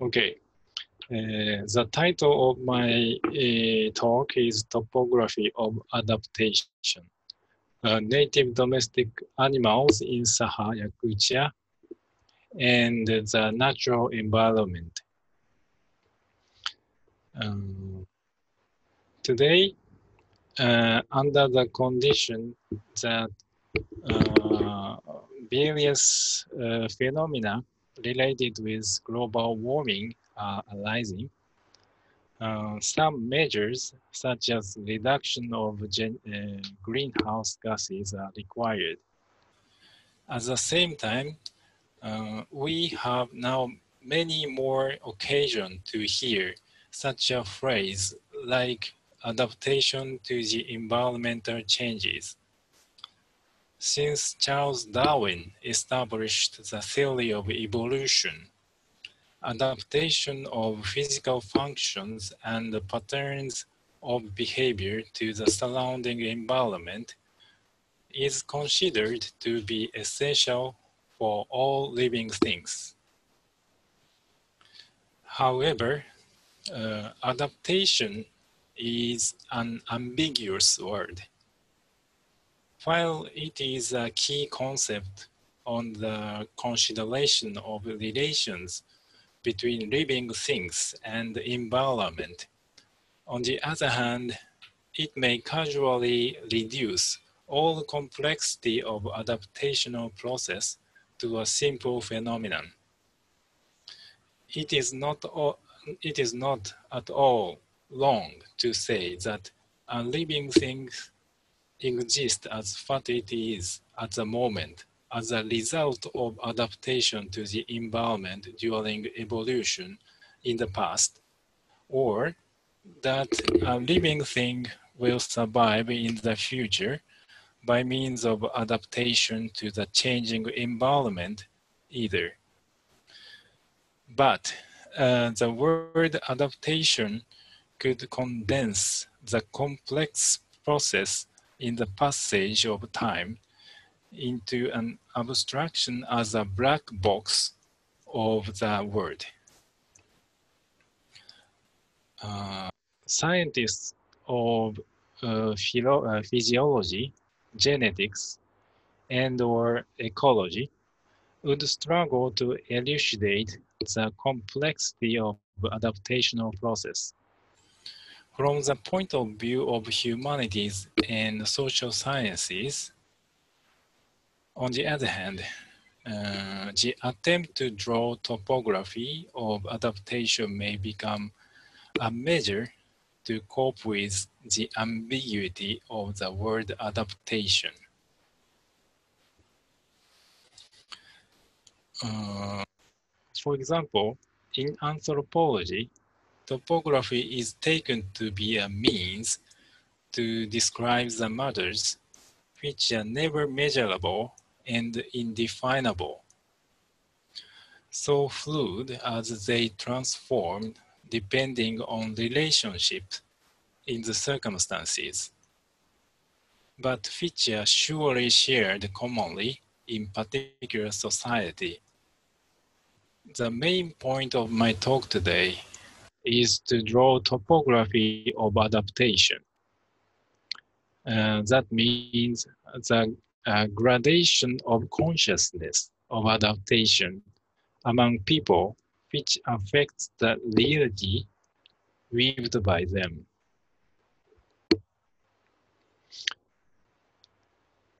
Okay. Uh, the title of my uh, talk is Topography of Adaptation. Uh, native domestic animals in Saha Yakutia and the natural environment. Um, today, uh, under the condition that uh, various uh, phenomena related with global warming are arising. Uh, some measures, such as reduction of uh, greenhouse gases, are required. At the same time, uh, we have now many more occasions to hear such a phrase like adaptation to the environmental changes. Since Charles Darwin established the theory of evolution, adaptation of physical functions and patterns of behavior to the surrounding environment is considered to be essential for all living things. However, uh, adaptation is an ambiguous word. While it is a key concept on the consideration of relations between living things and environment, on the other hand, it may casually reduce all complexity of adaptational process to a simple phenomenon. It is not, it is not at all wrong to say that a living thing exists as what it is at the moment as a result of adaptation to the environment during evolution in the past, or that a living thing will survive in the future by means of adaptation to the changing environment either. But uh, the word adaptation could condense the complex process in the passage of time into an abstraction as a black box of the world. Uh, scientists of uh, uh, physiology, genetics, and or ecology would struggle to elucidate the complexity of adaptational process. From the point of view of humanities and social sciences, on the other hand, uh, the attempt to draw topography of adaptation may become a measure to cope with the ambiguity of the word adaptation. Uh, for example, in anthropology, topography is taken to be a means to describe the matters which are never measurable and indefinable, so fluid as they transform depending on relationships in the circumstances, but which are surely shared commonly in particular society. The main point of my talk today is to draw topography of adaptation. Uh, that means the uh, gradation of consciousness of adaptation among people which affects the reality lived by them.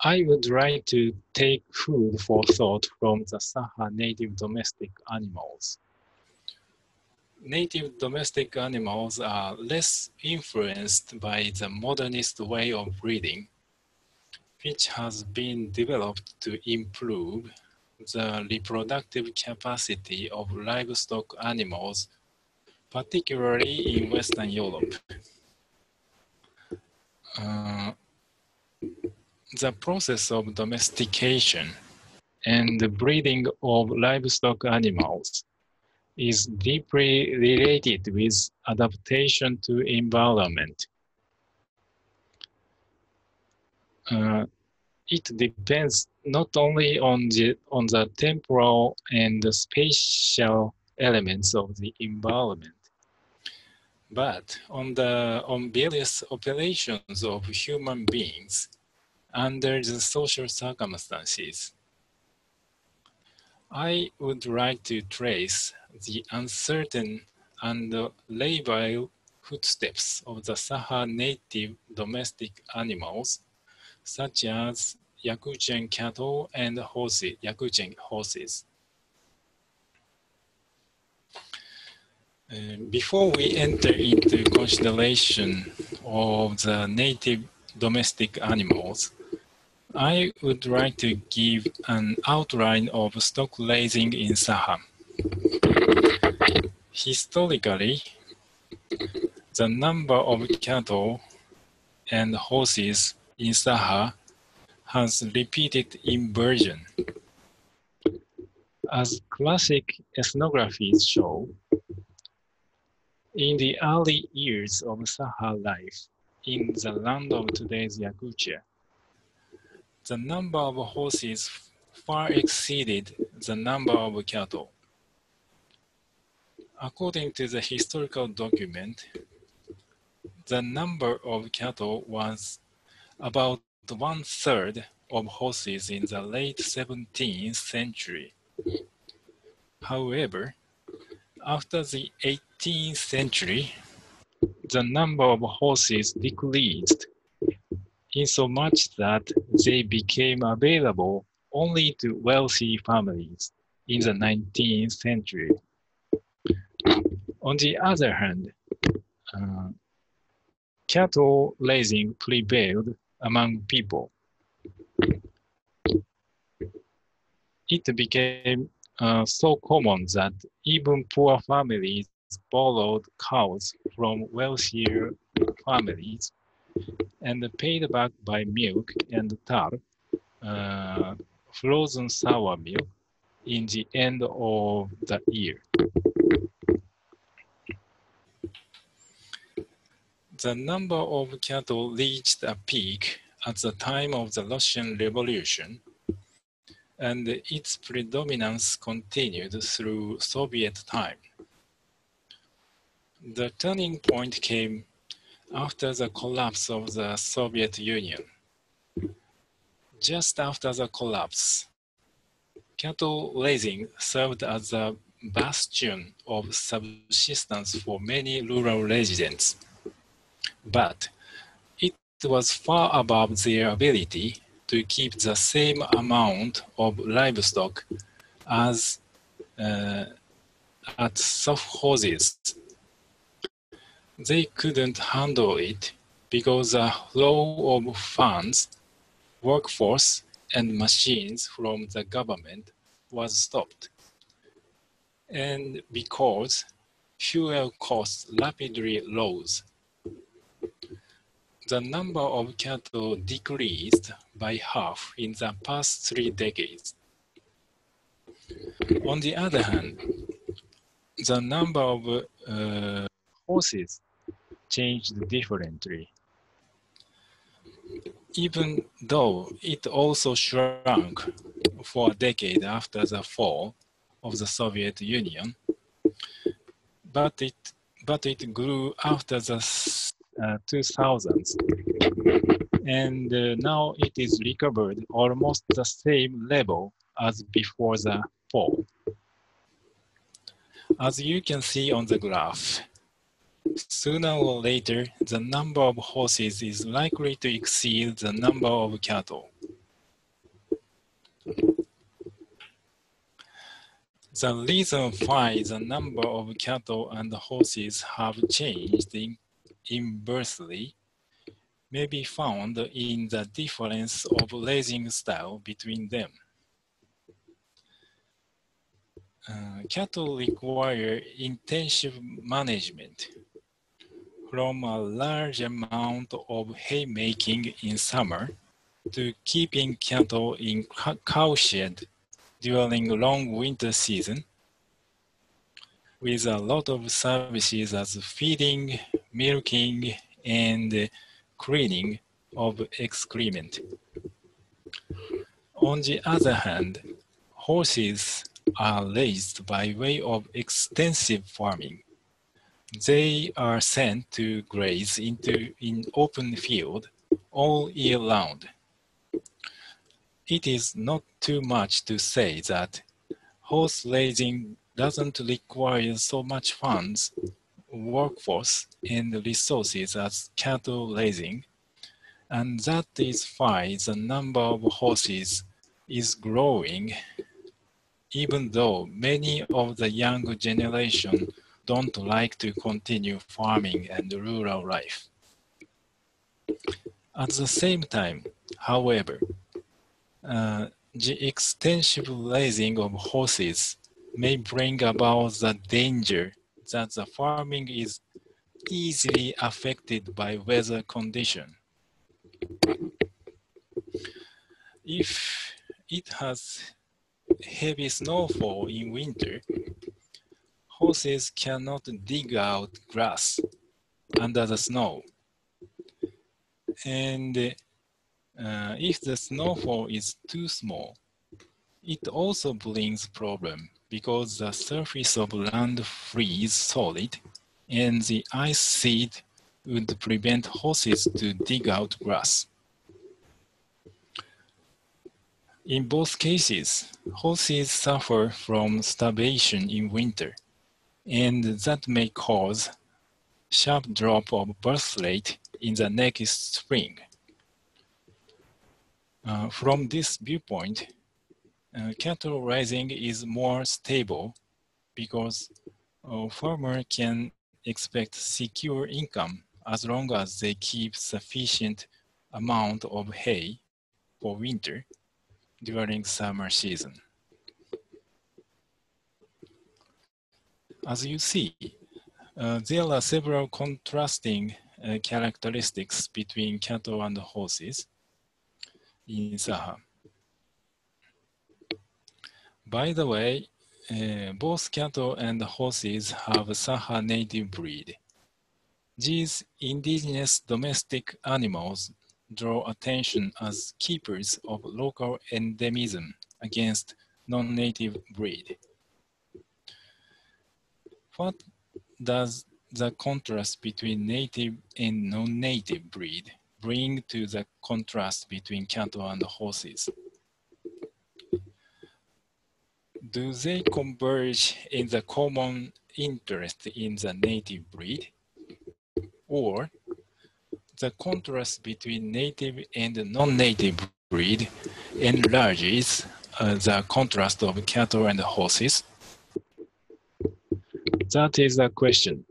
I would like to take food for thought from the Saha native domestic animals. Native domestic animals are less influenced by the modernist way of breeding, which has been developed to improve the reproductive capacity of livestock animals, particularly in Western Europe. Uh, the process of domestication and the breeding of livestock animals is deeply related with adaptation to environment. Uh, it depends not only on the on the temporal and the spatial elements of the environment. But on the on various operations of human beings under the social circumstances, I would like to trace the uncertain and labile footsteps of the Saha native domestic animals, such as Yakutian cattle and horses, Yakutian horses. Uh, before we enter into consideration of the native domestic animals, I would like to give an outline of stock raising in Saha. Historically, the number of cattle and horses in Saha has repeated inversion. As classic ethnographies show, in the early years of Saha life in the land of today's Yakutia, the number of horses far exceeded the number of cattle. According to the historical document, the number of cattle was about one third of horses in the late 17th century. However, after the 18th century, the number of horses decreased insomuch that they became available only to wealthy families in the 19th century. On the other hand, uh, cattle raising prevailed among people. It became uh, so common that even poor families borrowed cows from wealthier families and paid back by milk and tar, uh, frozen sour milk, in the end of the year. The number of cattle reached a peak at the time of the Russian Revolution, and its predominance continued through Soviet time. The turning point came after the collapse of the Soviet Union. Just after the collapse, cattle raising served as a bastion of subsistence for many rural residents but it was far above their ability to keep the same amount of livestock as uh, at sovkhozes. They couldn't handle it because the flow of funds, workforce, and machines from the government was stopped. And because fuel costs rapidly rose the number of cattle decreased by half in the past three decades. On the other hand, the number of uh, horses changed differently. Even though it also shrunk for a decade after the fall of the Soviet Union, but it, but it grew after the 2000s. Uh, and uh, now it is recovered almost the same level as before the fall. As you can see on the graph, sooner or later, the number of horses is likely to exceed the number of cattle. The reason why the number of cattle and horses have changed in inversely may be found in the difference of raising style between them. Uh, cattle require intensive management from a large amount of haymaking in summer to keeping cattle in cowshed during long winter season with a lot of services as feeding, milking, and cleaning of excrement. On the other hand, horses are raised by way of extensive farming. They are sent to graze into in open field all year round. It is not too much to say that horse raising doesn't require so much funds, workforce, and resources as cattle raising, and that is why the number of horses is growing, even though many of the young generation don't like to continue farming and rural life. At the same time, however, uh, the extensive raising of horses may bring about the danger that the farming is easily affected by weather condition. If it has heavy snowfall in winter, horses cannot dig out grass under the snow. And uh, if the snowfall is too small, it also brings problem because the surface of land freeze solid and the ice sheet would prevent horses to dig out grass. In both cases, horses suffer from starvation in winter, and that may cause sharp drop of birth rate in the next spring. Uh, from this viewpoint, uh, cattle raising is more stable because a farmer can expect secure income as long as they keep sufficient amount of hay for winter during summer season. As you see, uh, there are several contrasting uh, characteristics between cattle and horses in Saha. By the way, uh, both cattle and horses have Saha native breed. These indigenous domestic animals draw attention as keepers of local endemism against non-native breed. What does the contrast between native and non-native breed bring to the contrast between cattle and horses? Do they converge in the common interest in the native breed? Or the contrast between native and non-native breed enlarges uh, the contrast of cattle and horses? That is the question.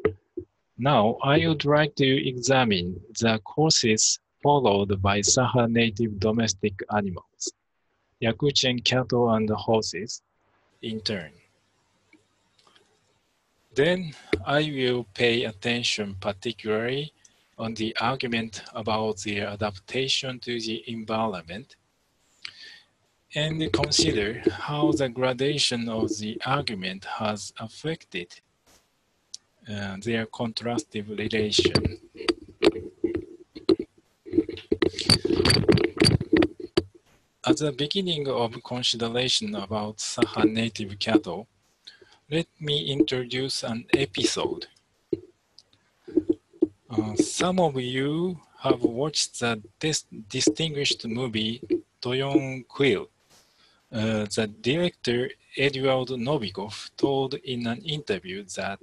Now, I would like to examine the courses followed by Saha native domestic animals, Yakutian cattle and horses, in turn. Then I will pay attention particularly on the argument about their adaptation to the environment and consider how the gradation of the argument has affected uh, their contrastive relation. At the beginning of consideration about Saha native cattle, let me introduce an episode uh, some of you have watched the dis distinguished movie Toyon Kyyl. Uh, the director Eduard Novikov told in an interview that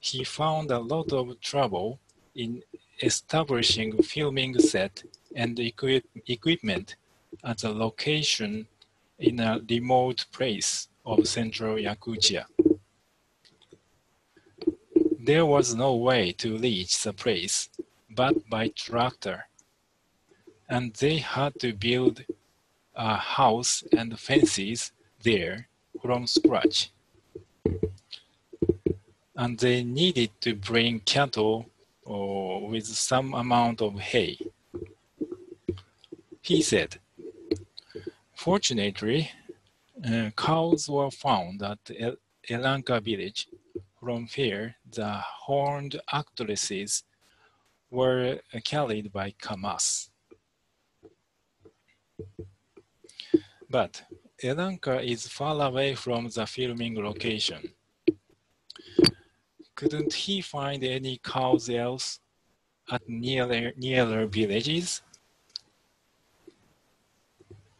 he found a lot of trouble in establishing filming set and equi equipment at a location in a remote place of central Yakutia there was no way to reach the place but by tractor. And they had to build a house and fences there from scratch. And they needed to bring cattle or with some amount of hay. He said, Fortunately, uh, cows were found at El Elanka village from here, the horned actresses were carried by KAMAZ. But Elanka is far away from the filming location. Couldn't he find any cows else at nearer, nearer villages?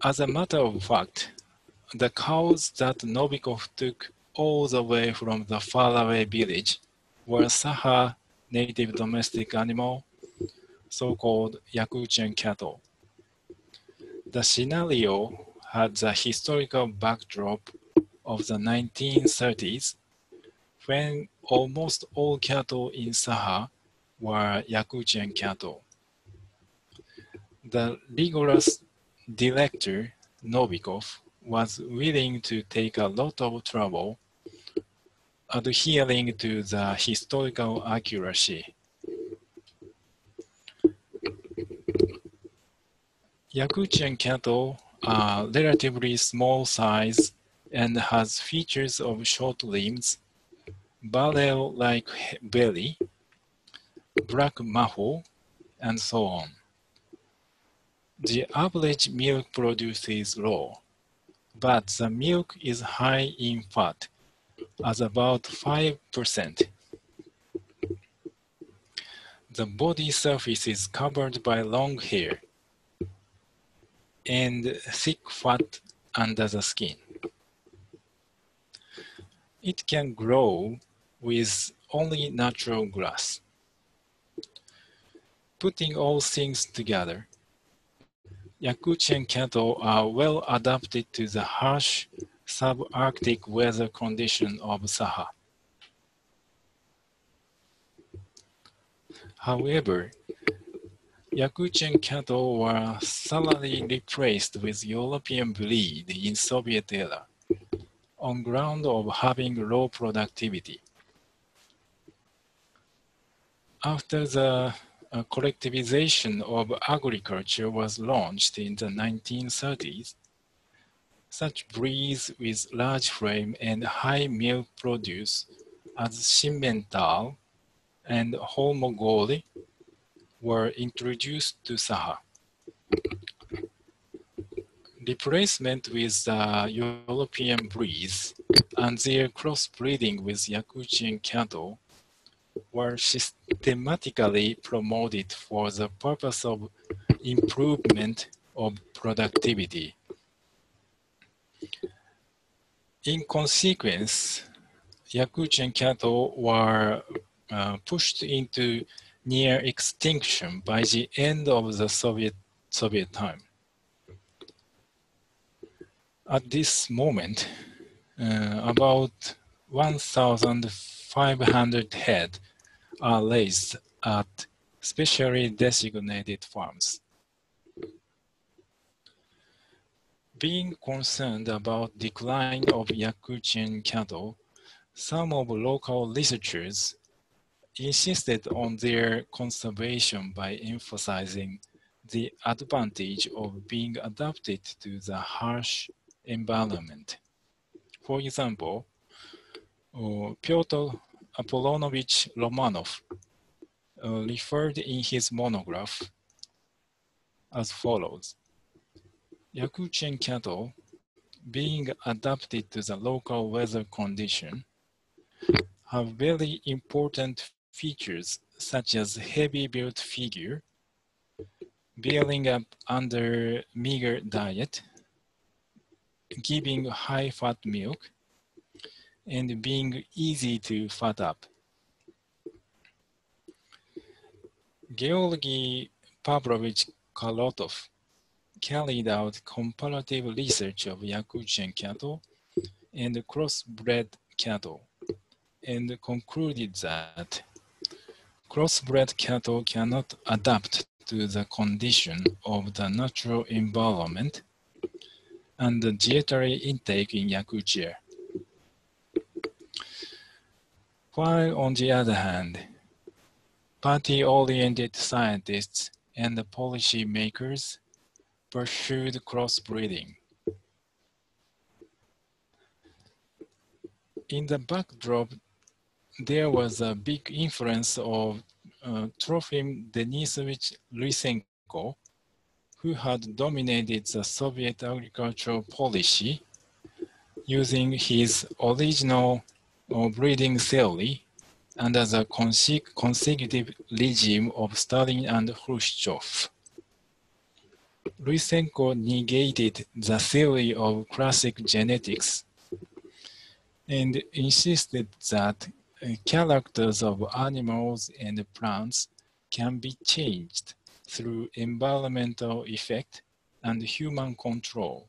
As a matter of fact, the cows that Novikov took all the way from the faraway village were Saha native domestic animal, so-called Yakutian cattle. The scenario had the historical backdrop of the 1930s when almost all cattle in Saha were Yakutian cattle. The rigorous director, Novikov, was willing to take a lot of trouble adhering to the historical accuracy. Yakutian cattle are relatively small size and has features of short limbs, barrel-like belly, black maho, and so on. The average milk produced is low, but the milk is high in fat, as about 5%. The body surface is covered by long hair and thick fat under the skin. It can grow with only natural grass. Putting all things together, Yakutian cattle are well adapted to the harsh subarctic weather condition of Saha. However, Yakutian cattle were thoroughly replaced with European breed in Soviet era on ground of having low productivity. After the collectivization of agriculture was launched in the 1930s, such breeds with large frame and high milk produce as Simmental and Kholmogory were introduced to Saha. Replacement with the European breeds and their crossbreeding with Yakutian cattle were systematically promoted for the purpose of improvement of productivity. In consequence, Yakutian cattle were uh, pushed into near extinction by the end of the Soviet, Soviet time. At this moment, uh, about 1,500 head are raised at specially designated farms. Being concerned about decline of Yakutian cattle, some of local researchers insisted on their conservation by emphasizing the advantage of being adapted to the harsh environment. For example, uh, Pyotr Apollonovich Romanov uh, referred in his monograph as follows. Yakutian cattle, being adapted to the local weather condition, have very important features such as heavy built figure, bearing up under meager diet, giving high fat milk, and being easy to fat up. Georgy Pavlovich Kolotov carried out comparative research of Yakutian cattle and crossbred cattle and concluded that crossbred cattle cannot adapt to the condition of the natural environment and the dietary intake in Yakutia. While on the other hand, party-oriented scientists and policy makers pursued crossbreeding. In the backdrop, there was a big influence of uh, Trofim Denisovich Lysenko, who had dominated the Soviet agricultural policy using his original breeding theory under the consecutive regime of Stalin and Khrushchev. Lysenko negated the theory of classic genetics and insisted that uh, characters of animals and plants can be changed through environmental effect and human control.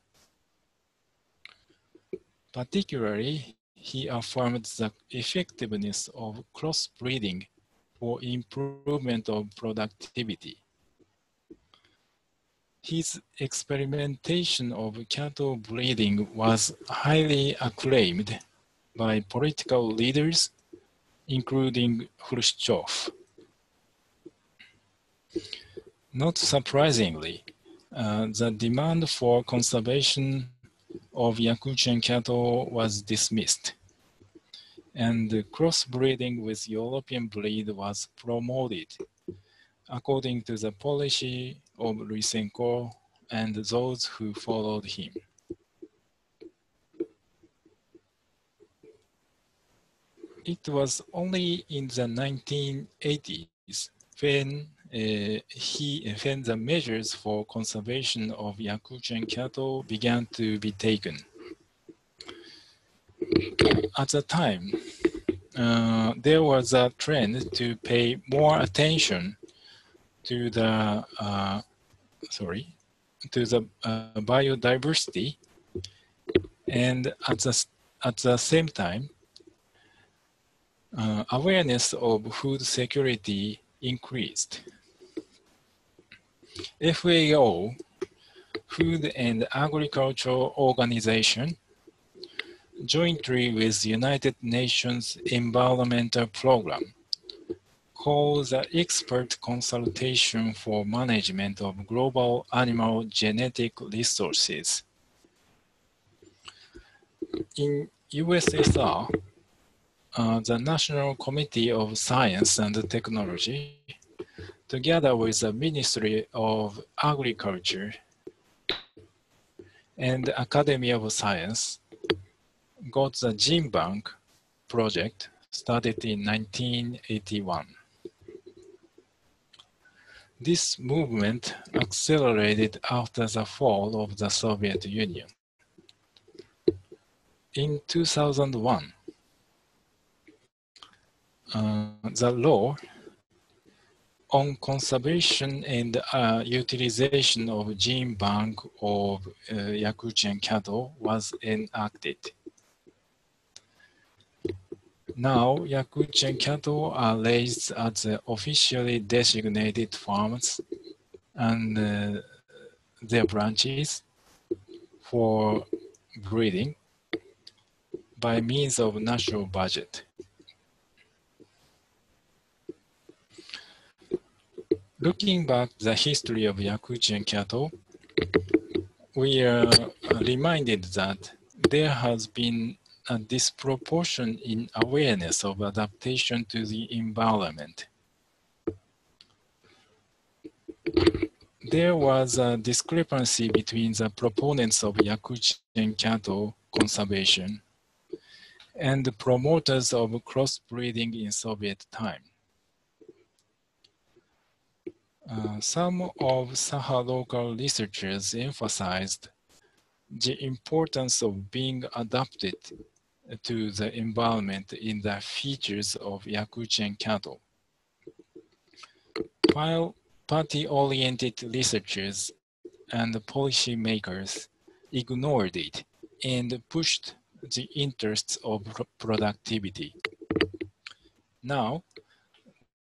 Particularly, he affirmed the effectiveness of crossbreeding for improvement of productivity. His experimentation of cattle breeding was highly acclaimed by political leaders, including Khrushchev. Not surprisingly, uh, the demand for conservation of Yakutian cattle was dismissed, and crossbreeding with European breed was promoted according to the policy of Lysenko and those who followed him. It was only in the 1980s when he, when the measures for conservation of Yakutian cattle began to be taken. At the time, uh, there was a trend to pay more attention to the uh, sorry to the uh, biodiversity, and at the at the same time, uh, awareness of food security increased. FAO, Food and Agriculture Organization, jointly with the United Nations Environmental Program, calls the expert consultation for management of global animal genetic resources. In USSR, uh, the National Committee of Science and Technology together with the Ministry of Agriculture and Academy of Science, got the Gene Bank project started in 1981. This movement accelerated after the fall of the Soviet Union. In 2001, uh, the law on conservation and uh, utilization of gene bank of uh, Yakutian cattle was enacted. Now, Yakutian cattle are raised at the officially designated farms and uh, their branches for breeding by means of national budget. Looking back the history of Yakutian cattle, we are reminded that there has been a disproportion in awareness of adaptation to the environment. There was a discrepancy between the proponents of Yakutian cattle conservation and the promoters of crossbreeding in Soviet time. Uh, some of Sakha local researchers emphasized the importance of being adapted to the environment in the features of Yakutian cattle. While party-oriented researchers and policymakers ignored it and pushed the interests of productivity. Now,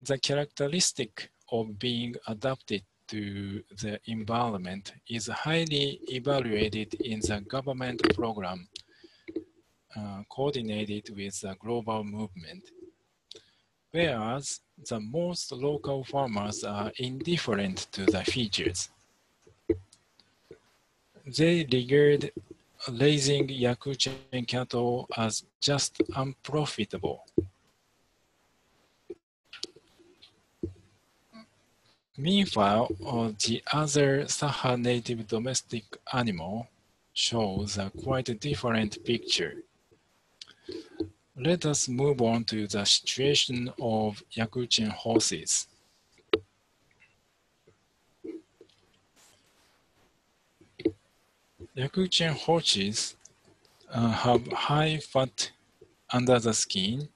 the characteristic of being adapted to the environment is highly evaluated in the government program uh, coordinated with the global movement. Whereas the most local farmers are indifferent to the features. They regard raising Yakutian cattle as just unprofitable Meanwhile, the other Saha native domestic animal, shows a quite different picture. Let us move on to the situation of Yakutian horses. Yakutian horses uh, have high fat under the skin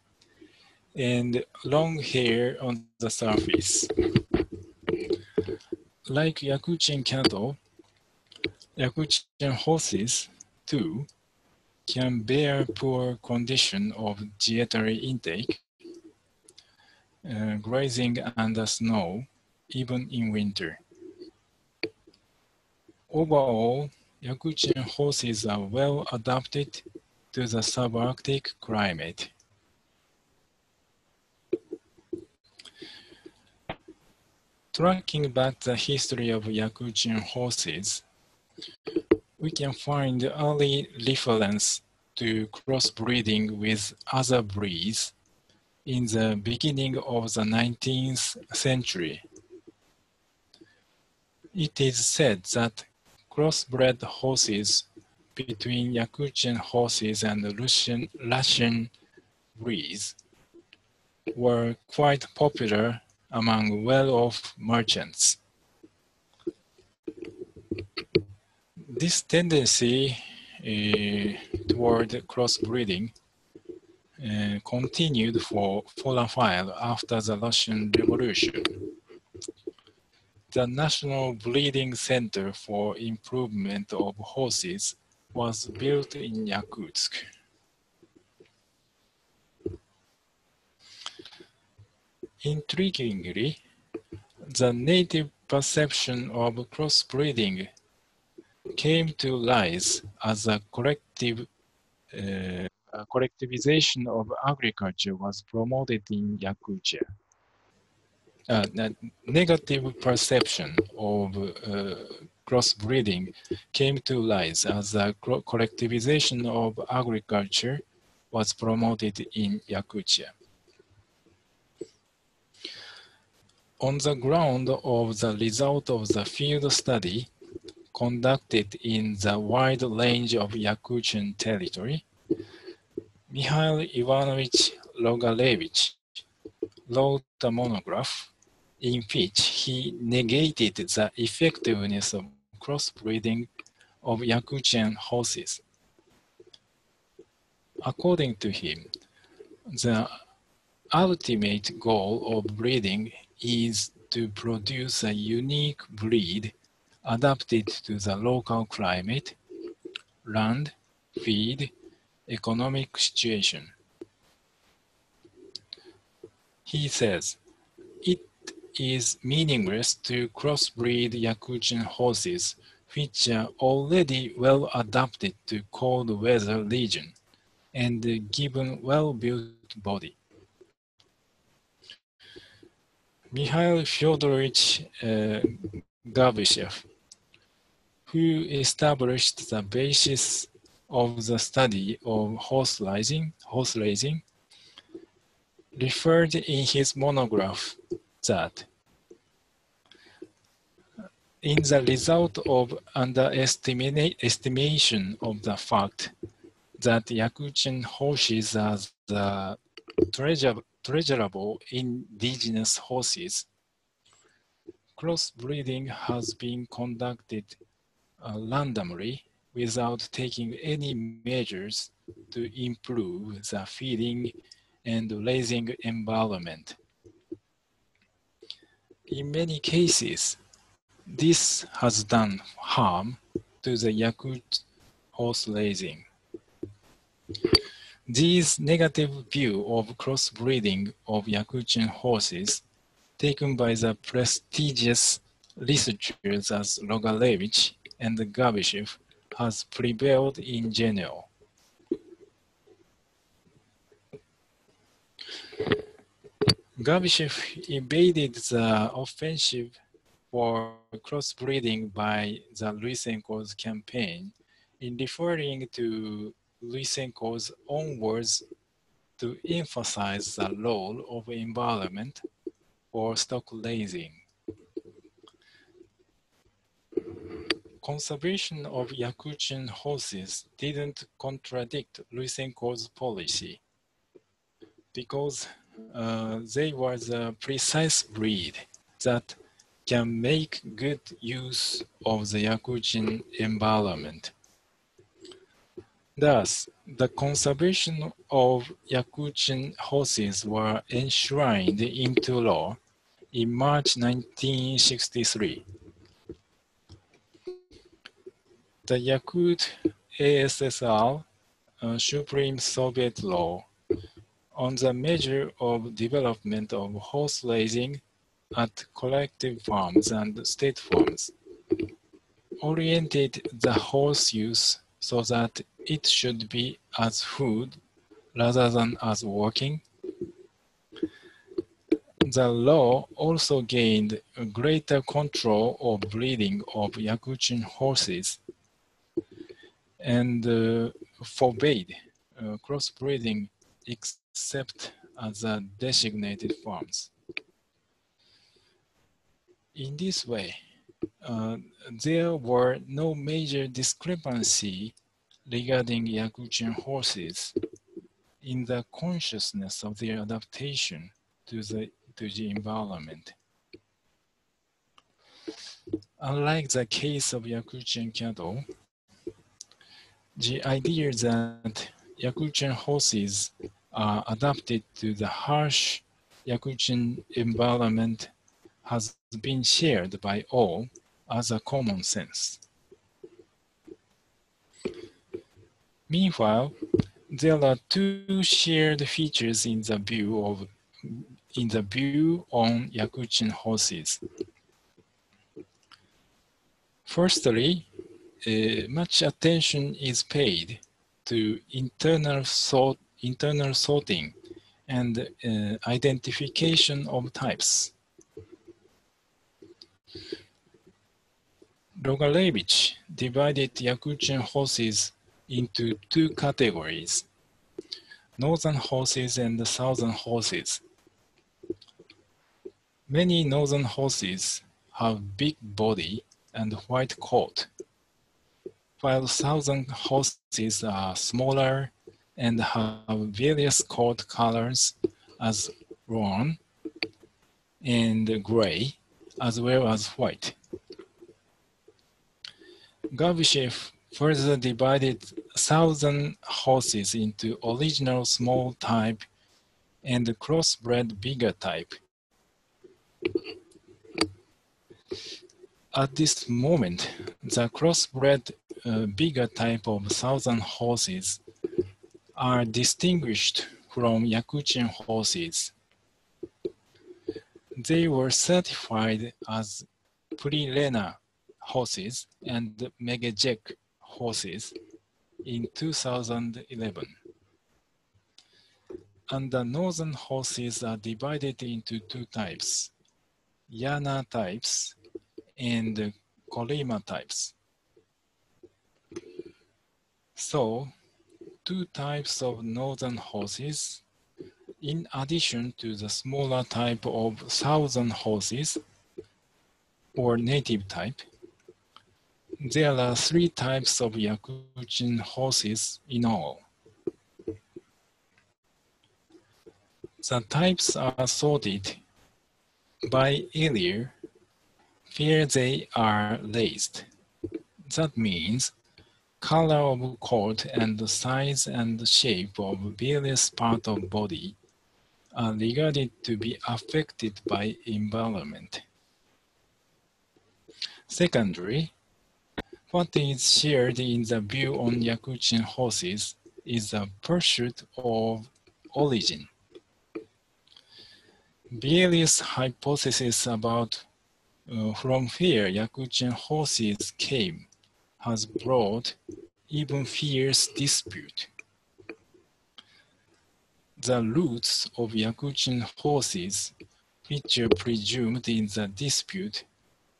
and long hair on the surface. Like Yakutian cattle, Yakutian horses, too, can bear poor condition of dietary intake, uh, grazing under snow, even in winter. Overall, Yakutian horses are well adapted to the subarctic climate. Tracking back the history of Yakutian horses, we can find early reference to crossbreeding with other breeds in the beginning of the 19th century. It is said that crossbred horses between Yakutian horses and Russian, Russian breeds were quite popular among well-off merchants. This tendency uh, toward crossbreeding uh, continued for, for a while after the Russian Revolution. The National Breeding Center for Improvement of Horses was built in Yakutsk. Intriguingly, the native perception of crossbreeding came to rise as a collective uh, a collectivization of agriculture was promoted in Yakutia. Uh, negative perception of uh, crossbreeding came to rise as a collectivization of agriculture was promoted in Yakutia. On the ground of the result of the field study conducted in the wide range of Yakutian territory, Mikhail Ivanovich Rogalevich wrote a monograph in which he negated the effectiveness of crossbreeding of Yakutian horses. According to him, the ultimate goal of breeding is to produce a unique breed adapted to the local climate, land, feed, economic situation. He says, it is meaningless to crossbreed Yakutian horses which are already well adapted to cold weather region and given well-built body. Mikhail Fyodorovich uh, who established the basis of the study of horse raising, horse raising referred in his monograph that in the result of underestimation of the fact that Yakutian horses are the treasure, treasurable indigenous horses, crossbreeding has been conducted uh, randomly without taking any measures to improve the feeding and raising environment. In many cases, this has done harm to the Yakut horse raising. These negative view of crossbreeding of Yakutian horses taken by the prestigious researchers as Rogalevich and Gabyshev has prevailed in general. Gabyshev evaded the offensive for crossbreeding by the Lysenko's campaign in referring to Lysenko's own words to emphasize the role of environment for stock raising. conservation of Yakutian horses didn't contradict Lysenko's policy because uh, they were the precise breed that can make good use of the Yakutian environment. Thus, the conservation of Yakutian horses were enshrined into law in March 1963. The Yakut ASSR uh, Supreme Soviet Law on the measure of development of horse raising at collective farms and state farms oriented the horse use so that it should be as food rather than as working. The law also gained greater control of breeding of Yakutian horses and uh, forbade uh, crossbreeding except at the designated farms. In this way, uh, there were no major discrepancy regarding Yakutian horses in the consciousness of their adaptation to the, to the environment. Unlike the case of Yakutian cattle, the idea that Yakutian horses are adapted to the harsh Yakutian environment has been shared by all as a common sense. Meanwhile, there are two shared features in the view of in the view on Yakutian horses. Firstly, uh, much attention is paid to internal sort, internal sorting and uh, identification of types. Rogalevich divided Yakutian horses into two categories, northern horses and southern horses. Many northern horses have big body and white coat, while southern horses are smaller and have various coat colors as brown and gray, as well as white. Gabyshev further divided southern horses into original small type and crossbred bigger type. At this moment, the crossbred uh, bigger type of southern horses are distinguished from Yakutian horses. They were certified as Purina horses and Megejek horses in 2011. And the northern horses are divided into two types, Yana types and Kolyma types. So, two types of northern horses, in addition to the smaller type of southern horses, or native type, there are three types of Yakutian horses in all. The types are sorted by area where they are raised. That means color of coat and size and shape of various parts of body are regarded to be affected by environment. Secondly, what is shared in the view on Yakutian horses is the pursuit of origin. Various hypotheses about uh, from where Yakutian horses came has brought even fierce dispute. The roots of Yakutian horses, which are presumed in the dispute,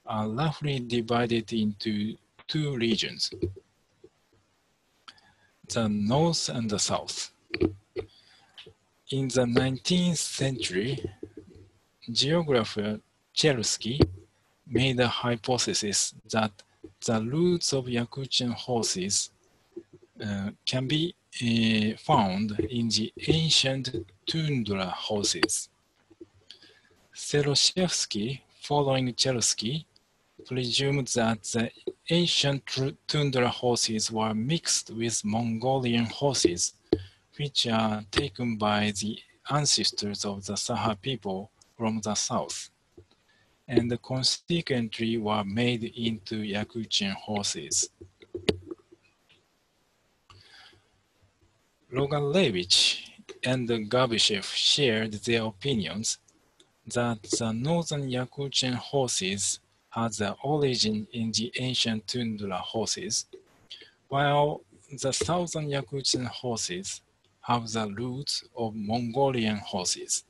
are roughly divided into two regions, the North and the South. In the 19th century, geographer Chelski made a hypothesis that the roots of Yakutian horses uh, can be uh, found in the ancient tundra horses. Seroshevsky, following Chelski, presumed that the ancient tundra horses were mixed with Mongolian horses, which are taken by the ancestors of the Saha people from the south, and consequently were made into Yakutian horses. Rogalevich and Gabyshev shared their opinions that the northern Yakutian horses had their origin in the ancient tundra horses, while the southern Yakutian horses have the roots of Mongolian horses.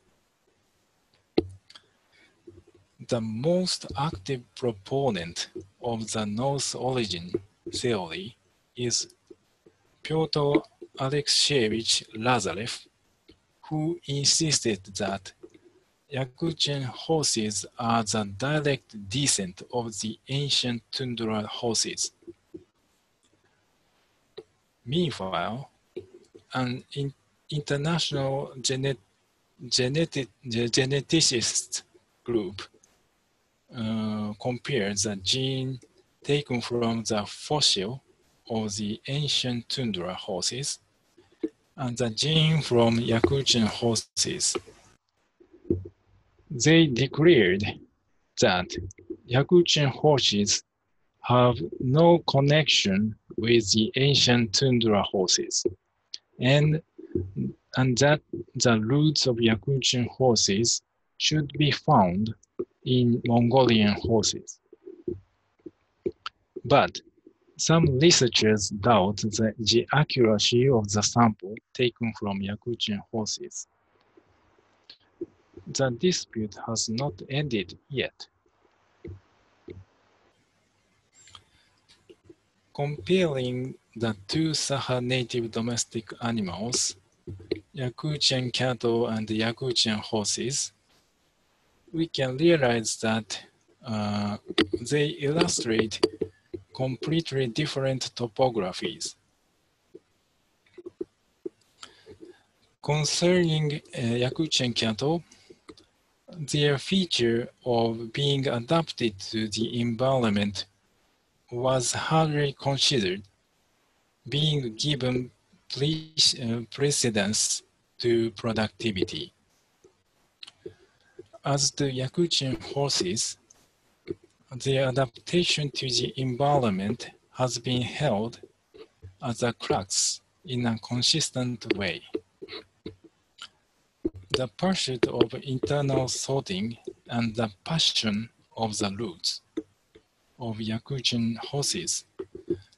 The most active proponent of the North origin theory is Pyotr Alexeyevich Lazarev, who insisted that Yakutian horses are the direct descent of the ancient tundra horses. Meanwhile, an in international genet genetic geneticist group uh, compared the gene taken from the fossil of the ancient tundra horses and the gene from Yakutian horses. They declared that Yakutian horses have no connection with the ancient tundra horses, and, and that the roots of Yakutian horses should be found in Mongolian horses. But some researchers doubt the, the accuracy of the sample taken from Yakutian horses. The dispute has not ended yet. Comparing the two Saha native domestic animals, Yakutian cattle and Yakutian horses, we can realize that uh, they illustrate completely different topographies. Concerning uh, Yakutian cattle, their feature of being adapted to the environment was hardly considered, being given uh, precedence to productivity. As the Yakutian horses, their adaptation to the environment has been held as a crux in a consistent way. The pursuit of internal sorting and the passion of the roots of Yakutian horses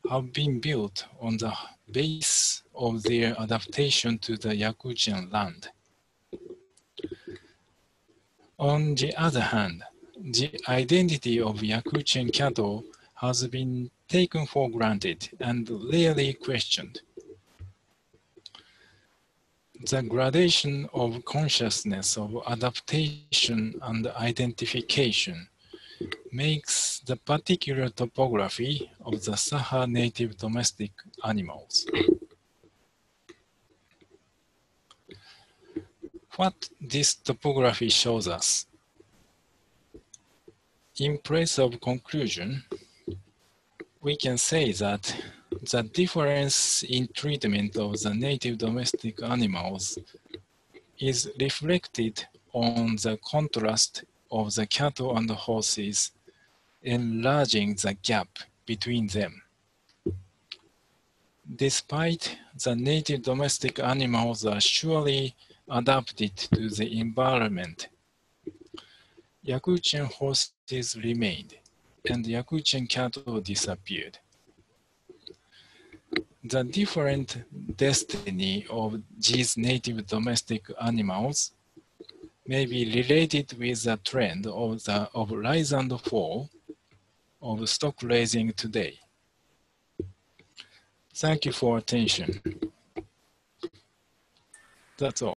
have been built on the base of their adaptation to the Yakutian land. On the other hand, the identity of Yakutian cattle has been taken for granted and rarely questioned. The gradation of consciousness of adaptation and identification makes the particular topography of the Saha native domestic animals. What this topography shows us in place of conclusion, we can say that the difference in treatment of the native domestic animals is reflected on the contrast of the cattle and the horses, enlarging the gap between them. Despite the native domestic animals are surely adapted to the environment Yakutian horses remained, and Yakutian cattle disappeared. The different destiny of these native domestic animals may be related with the trend of the of rise and fall of stock raising today. Thank you for attention. That's all.